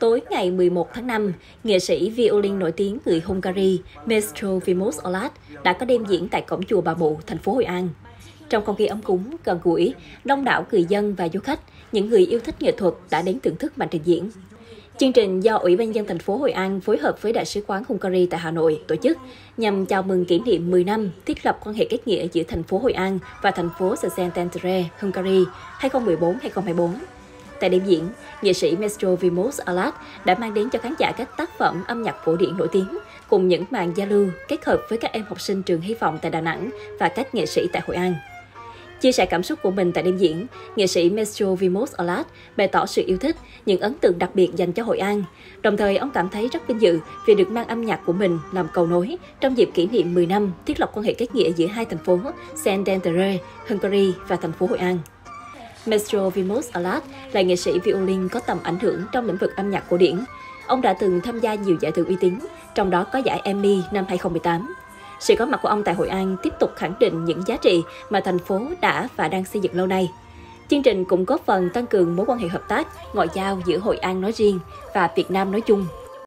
Tối ngày 11 tháng 5, nghệ sĩ violin nổi tiếng người Hungary Maestro Vimos Olat đã có đêm diễn tại cổng chùa Bà Mụ, thành phố Hội An. Trong không khí ấm cúng, gần gũi, đông đảo người dân và du khách, những người yêu thích nghệ thuật đã đến thưởng thức màn trình diễn. Chương trình do Ủy ban dân thành phố Hội An phối hợp với Đại sứ quán Hungary tại Hà Nội tổ chức nhằm chào mừng kỷ niệm 10 năm thiết lập quan hệ kết nghĩa giữa thành phố Hội An và thành phố Szentendre, Hungary 2014-2024. Tại đêm diễn, nghệ sĩ Maestro Vimos Alat đã mang đến cho khán giả các tác phẩm âm nhạc cổ điển nổi tiếng cùng những màn giao lưu kết hợp với các em học sinh trường Hy vọng tại Đà Nẵng và các nghệ sĩ tại Hội An. Chia sẻ cảm xúc của mình tại đêm diễn, nghệ sĩ Maestro Vimos Alat bày tỏ sự yêu thích, những ấn tượng đặc biệt dành cho Hội An. Đồng thời, ông cảm thấy rất vinh dự vì được mang âm nhạc của mình làm cầu nối trong dịp kỷ niệm 10 năm thiết lập quan hệ kết nghĩa giữa hai thành phố Szentendre, Hungary và thành phố Hội An. Maestro Vimus Alat là nghệ sĩ violin có tầm ảnh hưởng trong lĩnh vực âm nhạc cổ điển. Ông đã từng tham gia nhiều giải thưởng uy tín, trong đó có giải Emmy năm 2018. Sự có mặt của ông tại Hội An tiếp tục khẳng định những giá trị mà thành phố đã và đang xây dựng lâu nay. Chương trình cũng góp phần tăng cường mối quan hệ hợp tác, ngoại giao giữa Hội An nói riêng và Việt Nam nói chung